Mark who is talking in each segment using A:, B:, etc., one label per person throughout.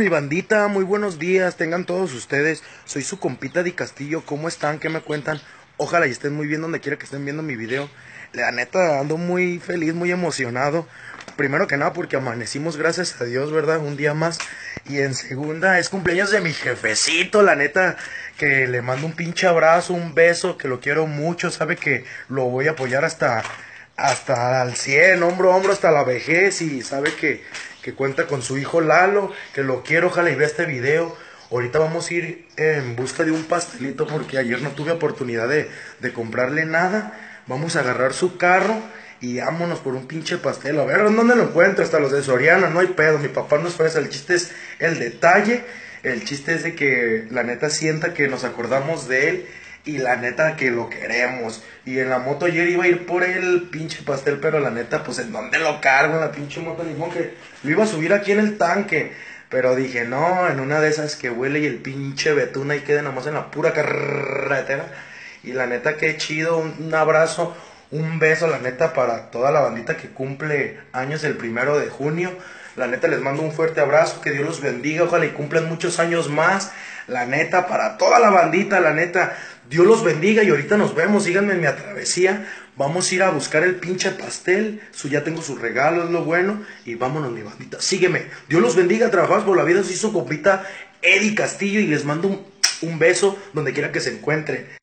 A: mi bandita, muy buenos días, tengan todos ustedes. Soy su compita Di Castillo, ¿cómo están? ¿Qué me cuentan? Ojalá y estén muy bien donde quiera que estén viendo mi video. La neta, ando muy feliz, muy emocionado. Primero que nada porque amanecimos, gracias a Dios, ¿verdad? Un día más. Y en segunda, es cumpleaños de mi jefecito, la neta, que le mando un pinche abrazo, un beso, que lo quiero mucho, sabe que lo voy a apoyar hasta, hasta al 100, hombro a hombro, hasta la vejez. Y sabe que, que cuenta con su hijo Lalo, que lo quiero, ojalá y vea este video. Ahorita vamos a ir en busca de un pastelito porque ayer no tuve oportunidad de, de comprarle nada. Vamos a agarrar su carro y vámonos por un pinche pastel. A ver, ¿dónde lo encuentro? Hasta los de Soriana, no hay pedo. Mi papá no es fresa. El chiste es el detalle. El chiste es de que la neta sienta que nos acordamos de él y la neta que lo queremos. Y en la moto ayer iba a ir por el pinche pastel, pero la neta, pues en dónde lo cargo en la pinche moto, ni que lo iba a subir aquí en el tanque. Pero dije, no, en una de esas que huele y el pinche betuna y quede nomás en la pura carretera. Y la neta, qué chido, un abrazo, un beso, la neta, para toda la bandita que cumple años el primero de junio. La neta, les mando un fuerte abrazo, que Dios los bendiga, ojalá y cumplan muchos años más. La neta, para toda la bandita, la neta, Dios los bendiga y ahorita nos vemos, síganme en mi travesía. Vamos a ir a buscar el pinche pastel. Su, ya tengo sus regalos, lo bueno. Y vámonos, mi bandita. Sígueme. Dios los bendiga. Trabajamos por la vida. Soy su compita Eddie Castillo. Y les mando un, un beso donde quiera que se encuentre.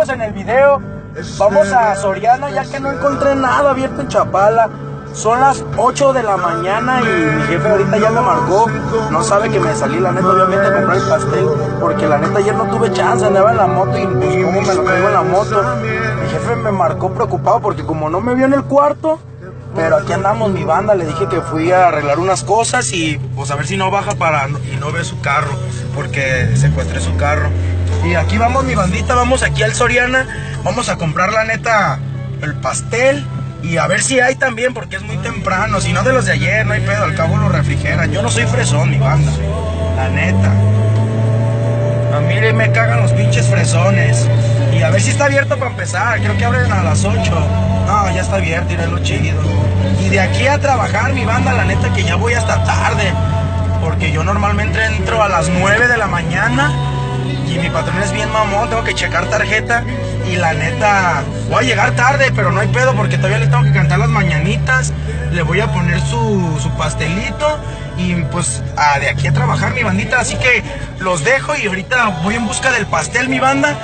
B: En
A: el video. Vamos a Soriana ya que no encontré nada abierto en Chapala. Son las 8 de la mañana y mi jefe ahorita ya me marcó. No sabe que me salí, la neta, obviamente a comprar el pastel. Porque la neta ayer no tuve chance, andaba en la moto y pues cómo me lo traigo en la moto. Mi jefe me marcó preocupado porque como no me vio en el cuarto, pero aquí andamos mi banda, le dije que fui a arreglar unas cosas y pues a ver si no baja para y no ve su carro, porque secuestré su carro. Y aquí vamos mi bandita, vamos aquí al Soriana, vamos a comprar la neta el pastel y a ver si hay también, porque es muy temprano, si no de los de ayer, no hay pedo, al cabo lo refrigeran. Yo no soy fresón, mi banda, la neta. A mí me cagan los pinches fresones. Y a ver si está abierto para empezar. Creo que abren a las 8. No, ya está abierto, y lo chido. Y de aquí a trabajar, mi banda, la neta que ya voy hasta tarde. Porque yo normalmente entro a las 9 de la mañana. Y mi patrón es bien mamón, tengo que checar tarjeta. Y la neta, voy a llegar tarde, pero no hay pedo porque todavía le tengo que cantar las mañanitas. Le voy a poner su, su pastelito. Y pues a de aquí a trabajar, mi bandita. Así que los dejo y ahorita voy en busca del pastel, mi banda.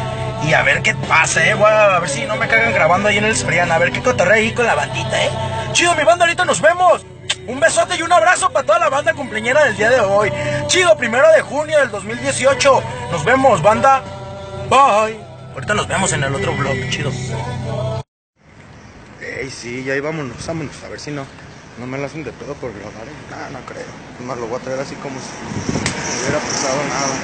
A: Y a ver qué pasa, eh. Voy a, ver si no me cagan grabando ahí en el Soriana. A ver qué cotorreo ahí con la bandita, eh. Chido, mi banda, ahorita nos vemos. Un besote y un abrazo para toda la banda cumpleañera del día de hoy. Chido, primero de junio del 2018. Nos vemos, banda. Bye. Ahorita nos vemos en el otro vlog, chido. Ey, sí, ya ahí vámonos, vámonos. A ver si no, no me la hacen de pedo por grabar. ¿eh? Nah, no creo. Más lo voy a traer así como si no hubiera pasado nada.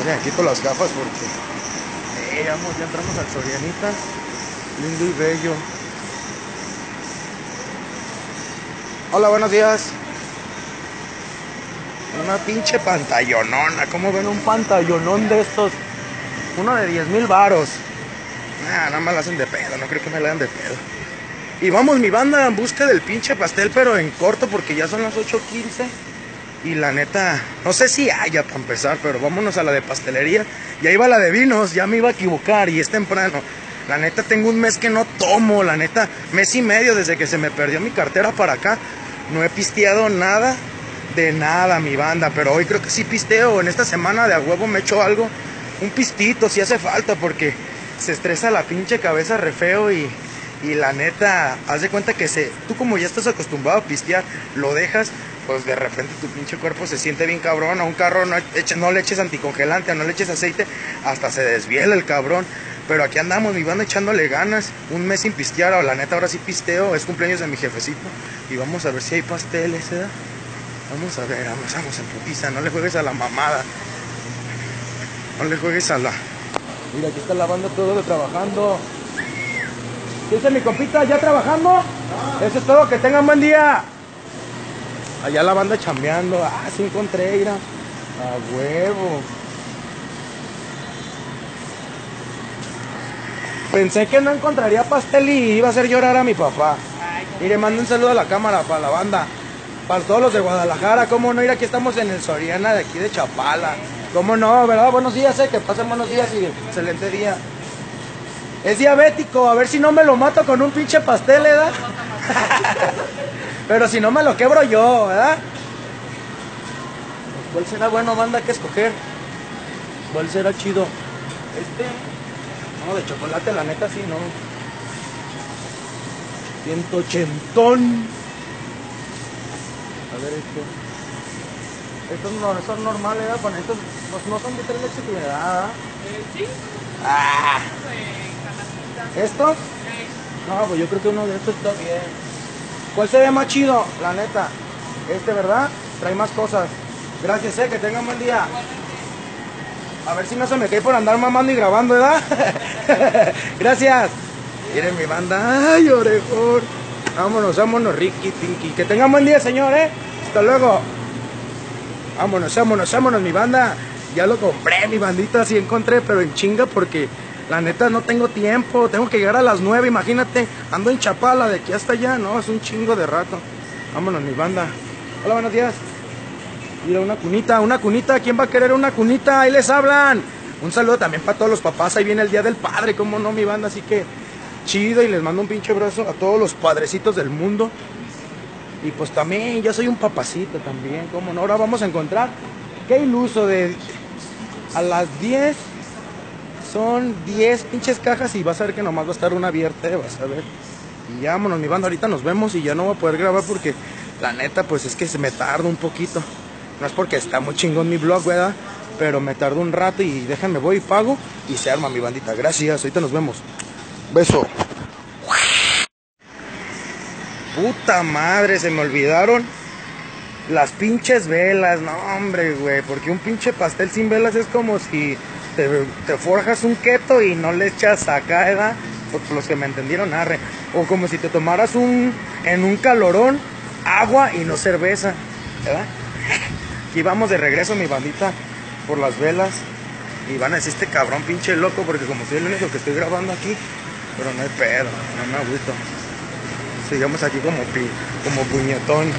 A: Miren, quito las gafas porque. Eh, vamos, ya entramos al Sorianita. Lindo y bello. Hola, buenos días. Una pinche pantallonona. ¿Cómo ven un pantallonón de estos? Uno de 10 mil varos. Nah, no la hacen de pedo, no creo que me la hagan de pedo. Y vamos, mi banda, en busca del pinche pastel, pero en corto porque ya son las 8.15. Y la neta, no sé si haya para empezar, pero vámonos a la de pastelería. Y ahí va la de vinos, ya me iba a equivocar y es temprano. La neta, tengo un mes que no tomo, la neta, mes y medio desde que se me perdió mi cartera para acá. No he pisteado nada de nada, mi banda, pero hoy creo que sí pisteo. En esta semana de a huevo me echo algo, un pistito, si hace falta, porque se estresa la pinche cabeza re feo y, y la neta, haz de cuenta que se, tú como ya estás acostumbrado a pistear, lo dejas, pues de repente tu pinche cuerpo se siente bien cabrón. A un carro no, eche- no le eches anticongelante, no le eches aceite, hasta se desviela el cabrón. Pero aquí andamos, mi banda echándole ganas. Un mes sin pistear, o la neta ahora sí pisteo. Es cumpleaños de mi jefecito. Y vamos a ver si hay pasteles, ¿eh? Vamos a ver, vamos, vamos en putiza. No le juegues a la mamada. No le juegues a la. Mira, aquí está la banda todo trabajando. ¿Qué dice mi compita? ¿Ya trabajando? Eso es todo, que tengan buen día. Allá la banda chambeando. Ah, sí encontré, mira. A huevo. Pensé que no encontraría pastel y iba a hacer llorar a mi papá. Mire, mando un saludo a la cámara para la banda. Para todos los de Guadalajara, ¿cómo no? Ir aquí estamos en el Soriana de aquí de Chapala. ¿Cómo no? ¿Verdad? Buenos días, eh. Que pasen buenos días y excelente día. Es diabético, a ver si no me lo mato con un pinche pastel, ¿verdad? Pero si no me lo quebro yo, ¿verdad? ¿Cuál será bueno, banda, que escoger? ¿Cuál será chido? Este. No, de chocolate, la neta, sí, no. Ciento ochentón. A ver, esto. Estos no son normales, ¿verdad? Con estos pues, no son de tres leches que me da, ¿verdad?
C: sí,
A: Ah, ¿Estos? No, pues yo creo que uno de estos está bien. ¿Cuál se ve más chido? La neta. Este, ¿verdad? Trae más cosas. Gracias, eh, que tengan buen día. A ver si no se me cae por andar mamando y grabando, ¿verdad? Gracias. Miren mi banda. Ay, orejón. Vámonos, vámonos, Ricky, Tinky. Que tengan buen día, señor, ¿eh? Hasta luego. Vámonos, vámonos, vámonos, mi banda. Ya lo compré, mi bandita, sí encontré, pero en chinga porque la neta no tengo tiempo. Tengo que llegar a las 9, imagínate. Ando en Chapala, de aquí hasta allá, no, es un chingo de rato. Vámonos, mi banda. Hola, buenos días. Mira, una cunita, una cunita. ¿Quién va a querer una cunita? Ahí les hablan. Un saludo también para todos los papás. Ahí viene el Día del Padre, cómo no, mi banda. Así que chido y les mando un pinche abrazo a todos los padrecitos del mundo. Y pues también, yo soy un papacito también, cómo no. Ahora vamos a encontrar qué iluso de a las 10 son 10 pinches cajas y vas a ver que nomás va a estar una abierta, eh, vas a ver. Y ya, vámonos, mi banda, ahorita nos vemos y ya no voy a poder grabar porque la neta, pues es que se me tarda un poquito. No es porque está muy chingón mi blog, ¿verdad? Pero me tardo un rato y déjenme, voy y pago y se arma mi bandita. Gracias, ahorita nos vemos. Beso. Puta madre, se me olvidaron las pinches velas. No, hombre, güey, porque un pinche pastel sin velas es como si te, te forjas un keto y no le echas acá, ¿verdad? Por los que me entendieron, arre. O como si te tomaras un, en un calorón, agua y no cerveza, ¿verdad? Aquí vamos de regreso, mi bandita, por las velas. Y van a decir este cabrón pinche loco, porque como soy el único que estoy grabando aquí, pero no hay pedo, no me agüito. Sigamos aquí como, pi, como puñetón.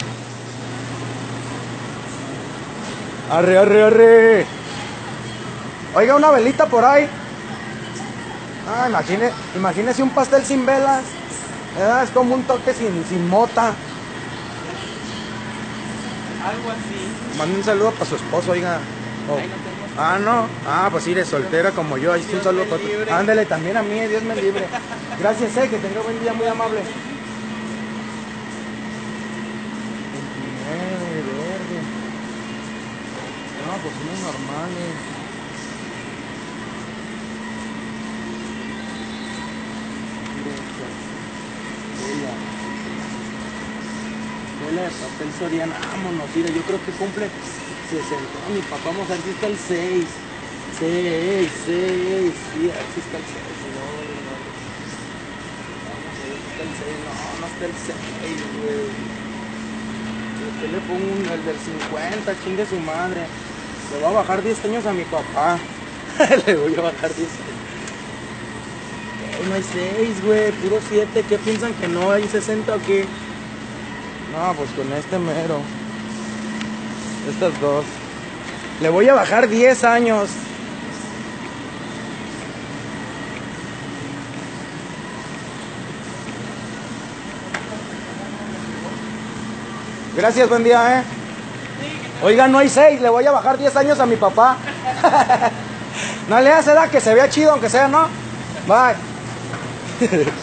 A: Arre, arre, arre. Oiga, una velita por ahí. Ah, imagine, imagínese un pastel sin velas. ¿verdad? Es como un toque sin, sin mota.
C: Algo así.
A: Mande un saludo para su esposo, oiga. Oh.
C: Ahí no tengo.
A: Ah, no. Ah, pues sí, de soltera como yo. Ahí está un saludo para. Ándale también a mí, Dios me libre. Gracias, eh, que tenga buen día, muy amable. 29, verde. No, pues unos normales. Vela. Vela de papel Soriana. Vámonos, mira, yo creo que cumple 60. Mi papá, vamos a ver si está el 6. 6, 6. Sí, a ver si está el 6. No, no. Vamos a ver si está el 6. No, no está el 6, güey. Yo le pongo un, el del 50, chingue su madre. Le voy a bajar 10 años a mi papá. le voy a bajar 10 años. No hay 6, güey, puro 7. ¿Qué piensan que no hay 60 o qué? No, pues con este mero. Estas dos. Le voy a bajar 10 años. Gracias, buen día, ¿eh? Oiga, no hay 6, le voy a bajar 10 años a mi papá. no le hace edad que se vea chido, aunque sea, ¿no? Bye.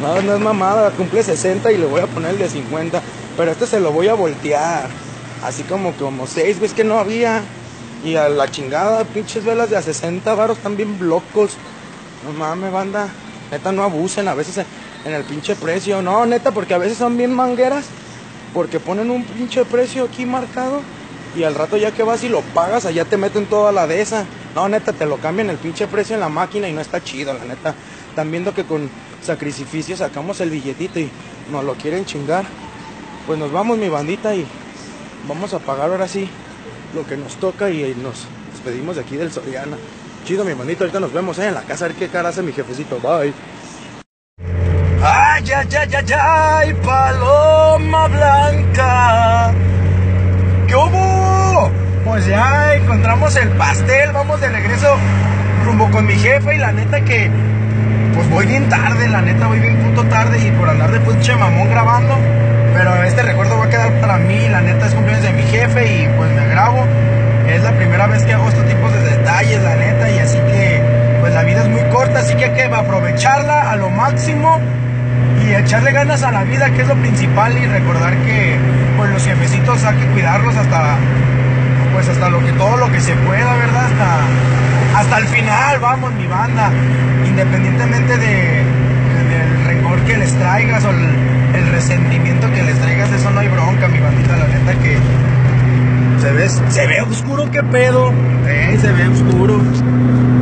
A: no, no es mamada, cumple 60 y le voy a poner el de 50. Pero este se lo voy a voltear. Así como como 6, ves que no había. Y a la chingada, pinches velas de a 60 varos bien locos. No mames, banda. Neta, no abusen a veces en, el pinche precio. No, neta, porque a veces son bien mangueras. Porque ponen un pinche precio aquí marcado. Y al rato ya que vas y lo pagas, allá te meten toda la de. No, neta, te lo cambian el pinche precio en la máquina y no está chido, la neta. Están viendo que con sacrificio sacamos el billetito y nos lo quieren chingar. Pues nos vamos, mi bandita, y vamos a pagar ahora sí lo que nos toca y nos despedimos de aquí del Soriana. Chido, mi bandita, ahorita nos vemos ¿eh? en la casa a ver qué cara hace mi jefecito. Bye. Ay, ay, ay, ay, ay, paloma blanca. ¿Qué hubo? Pues ya encontramos el pastel, vamos de regreso rumbo con mi jefe y la neta que pues voy bien tarde, la neta voy bien puto tarde y por andar de pinche mamón grabando, pero este recuerdo va a quedar para mí, la neta es cumpleaños de mi jefe y pues me grabo. Es la primera vez que hago estos tipos de detalles, la neta, y así que pues la vida es muy corta, así que hay que aprovecharla a lo máximo y echarle ganas a la vida, que es lo principal, y recordar que pues los jefecitos hay que cuidarlos hasta pues hasta lo que todo lo que se pueda, ¿verdad? Hasta, hasta el final, vamos, mi banda. Independientemente de, del rencor que les traigas o el, resentimiento que les traigas, eso no hay bronca, mi bandita, la neta que se ve, se ve oscuro, qué pedo. Eh, se ve oscuro.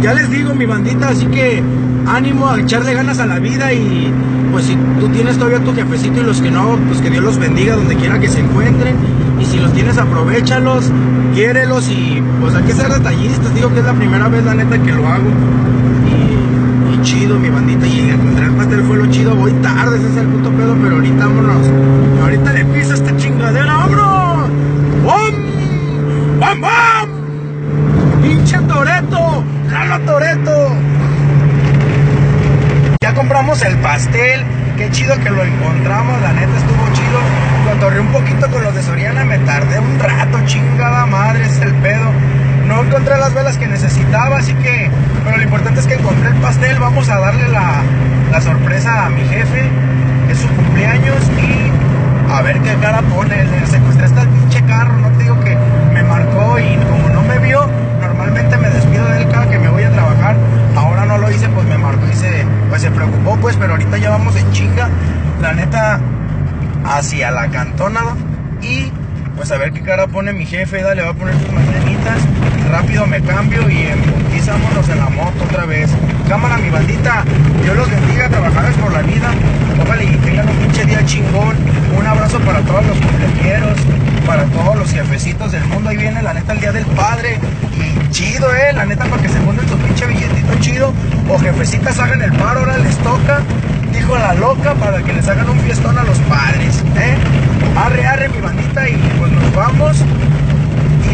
A: Ya les digo, mi bandita, así que ánimo a echarle ganas a la vida y pues si tú tienes todavía tu jefecito y los que no, pues que Dios los bendiga donde quiera que se encuentren. Y si los tienes, aprovechalos, quiérelos y pues hay que ser detallistas. Digo que es la primera vez, la neta, que lo hago. Y, chido, mi bandita. Y encontrar el pastel fue lo chido. Voy tarde, ese es el puto pedo, pero ahorita vámonos. Ahorita le piso esta chingadera, vámonos. ¡Bum! ¡Bam, bam! ¡Pinche Toreto! ¡Lalo Toreto! Ya compramos el pastel. Qué chido que lo encontramos. La neta estuvo chido. Cotorré un poquito con los de Soriana. Me tardé un rato. Chingada madre, es el pedo. No encontré que necesitaba. Así que. Pero lo importante es que encontré el pastel. Vamos a darle la, la sorpresa a mi jefe. Es su cumpleaños. Y a ver qué cara pone. Le secuestré hasta el pinche carro. No te digo que me marcó. Y como no me vio, normalmente me despido de él cada que me voy a trabajar. Ahora no lo hice, pues me marcó y se, pues se preocupó, pues, pero ahorita ya vamos en chinga. La neta, hacia la cantona. Y pues a ver qué cara pone mi jefe. Dale, va a poner sus mañanitas. Rápido me cambio y empizámonos en la moto otra vez. Cámara, mi bandita. Dios los bendiga, trabajarles por la vida. Ojalá y tengan un pinche día chingón. Un abrazo para todos los cumpleaños, para todos los jefecitos del mundo. Ahí viene la neta el día del padre. Y chido, eh. La neta para que se junten su pinche billetito chido. O jefecitas hagan el paro, ahora les toca. Dijo la loca para que les hagan un fiestón a los padres, eh. Arre, arre, mi bandita. Y pues nos vamos.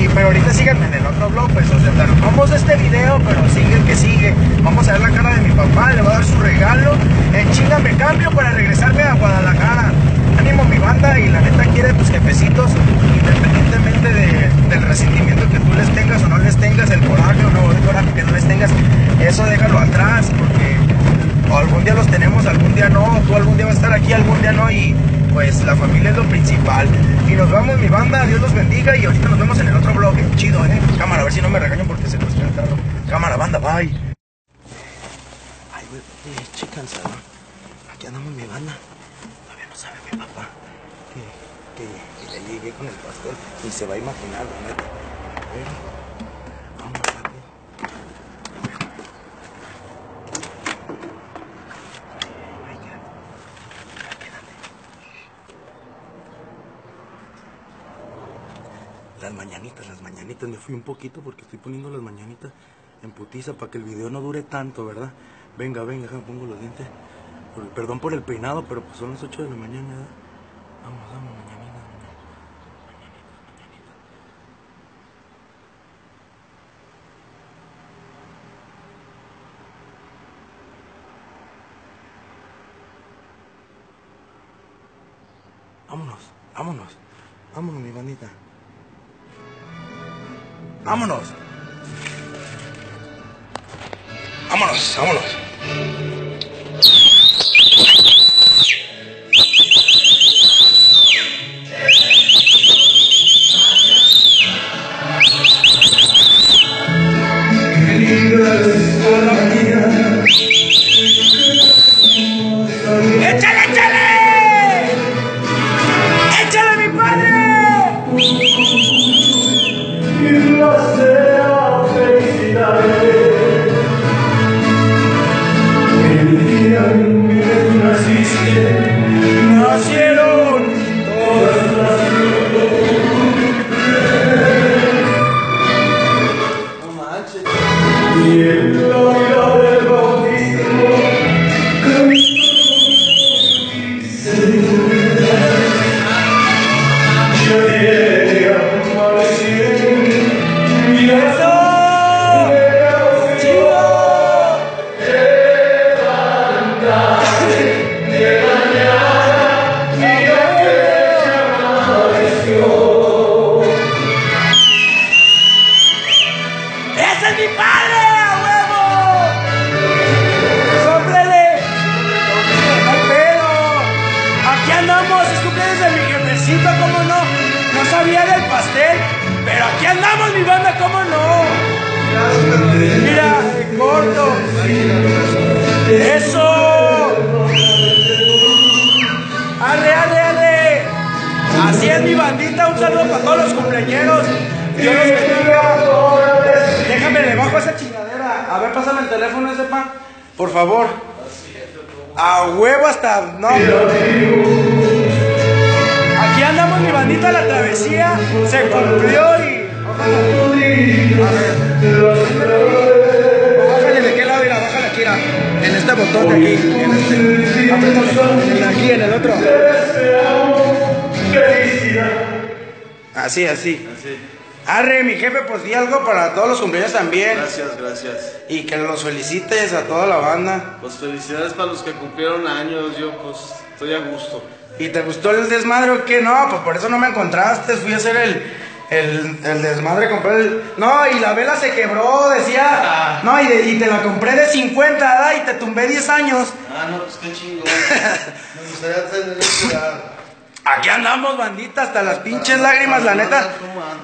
A: Y, pero ahorita síganme en el otro blog, pues, o sea, nos vamos de este video, pero sigue que sigue. Vamos a ver la cara de mi papá, le voy a dar su regalo. En chinga me cambio para regresarme a Guadalajara. Ánimo mi banda y la neta quiere tus jefecitos, independientemente de, del resentimiento que tú les tengas o no les tengas, el coraje o no, el coraje que no les tengas, eso déjalo atrás, porque o algún día los tenemos, algún día no, tú algún día vas a estar aquí, algún día no, y pues la familia es lo principal. Y nos vamos, mi banda, Dios los bendiga, y ahorita nos vemos en el otro blog, chido, eh. Cámara, a ver si no me regañan porque se construyó el carro. Cámara, banda, bye. Ay, güey, estoy cansado. Aquí andamos mi banda. Todavía no sabe mi papá que, que, que ya llegué con el pastel. Ni se va a imaginar, la neta. A ver, vamos rápido. Ay, ya. Ya, quédate. Las mañanitas. Me fui un poquito porque estoy poniendo las mañanitas en putiza para que el video no dure tanto, ¿verdad? Venga, venga, déjame pongo los dientes. Perdón por el peinado, pero pues son las 8 de la mañana, ¿verdad? Vamos, vamos, mañanita. Mañanita, mañanita. Vámonos, vámonos. Vámonos, mi bandita. Vámonos. Vámonos, vámonos. Mi banda, ¿cómo no? Mira, corto. ¡Eso! ¡Ale, ale, ale! Así es mi bandita, un saludo para todos los cumpleañeros. Dios los bendiga. Déjame le bajo esa chingadera. A ver, pásame el teléfono ese pa. Por favor. A huevo hasta. No. Aquí andamos mi bandita la travesía. Se cumplió y. Bájale de qué lado, mira, bájale aquí, mira. En este botón de aquí. En este. Apriétalo. En aquí, en el otro. Así, así. Arre, mi jefe, pues di algo para todos los cumpleaños también.
D: Gracias, gracias.
A: Y que los felicites a toda la banda.
D: Pues felicidades para los que cumplieron años, yo pues estoy a gusto.
A: ¿Y te gustó el desmadre o qué? No, pues por eso no me encontraste. Fui a hacer el, el, el desmadre, compré el... No, y la vela se quebró, decía... No, y, de- y te la compré de 50, ¿verdad? Y te tumbé 10 años.
D: Ah, no, pues qué chingón. Me gustaría tener.
A: Aquí andamos, bandita, hasta las pinches lágrimas, la neta.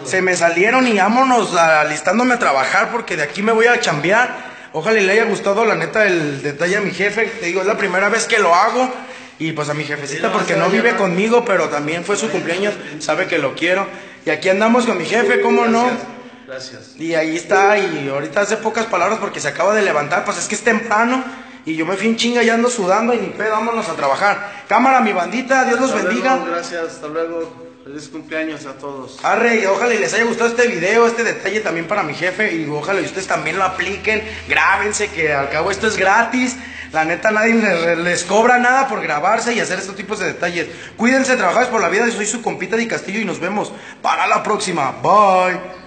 A: Se me salieron y vámonos alistándome a trabajar porque de aquí me voy a chambear. Ojalá le haya gustado, la neta, el detalle a mi jefe. Te digo, es la primera vez que lo hago. Y pues a mi jefecita, porque no vive conmigo, pero también fue su cumpleaños, sabe que lo quiero. Y aquí andamos con mi jefe, ¿cómo no?
D: Gracias.
A: Y ahí está, y ahorita hace pocas palabras porque se acaba de levantar, pues es que es temprano. Y yo me fui en chinga y ando sudando y ni pedo, vámonos a trabajar. Cámara, mi bandita, Dios los bendiga.
D: luego, gracias, hasta luego. Feliz cumpleaños a todos.
A: Arre, ojalá y les haya gustado este video, este detalle también para mi jefe y ojalá y ustedes también lo apliquen, grábense que al cabo esto es gratis, la neta nadie les, cobra nada por grabarse y hacer estos tipos de detalles. Cuídense, trabajadores por la vida, soy su compita de Castillo y nos vemos para la próxima, bye.